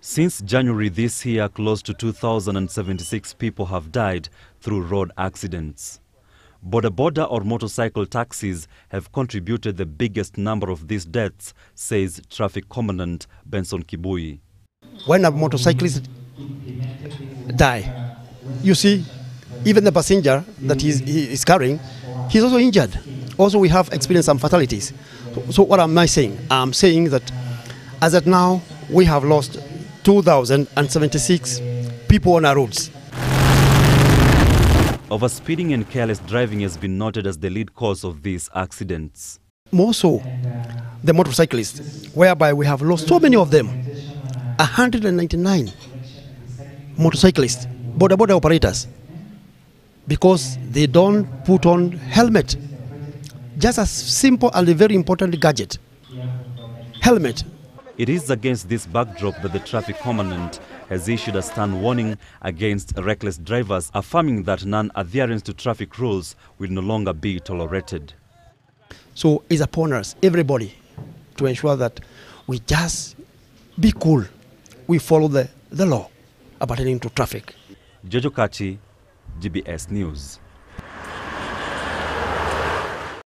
Since January this year, close to 2,076 people have died through road accidents. Boda Boda or motorcycle taxis have contributed the biggest number of these deaths, says Traffic Commandant Benson Kibui. When a motorcyclist die, you see, even the passenger that he's, he is carrying, he's also injured. Also, we have experienced some fatalities. So, so what am I saying? I'm saying that as at now, we have lost 2,076 people on our roads. Overspeeding and careless driving has been noted as the lead cause of these accidents. More so, the motorcyclists, whereby we have lost so many of them 199 motorcyclists, boda boda operators, because they don't put on helmet. Just a simple and a very important gadget. Helmet. It is against this backdrop that the traffic commandant has issued a stern warning against reckless drivers, affirming that non-adherence to traffic rules will no longer be tolerated. So it's upon us, everybody, to ensure that we just be cool. We follow the, the law pertaining to traffic. Jojo Kachi, GBS News.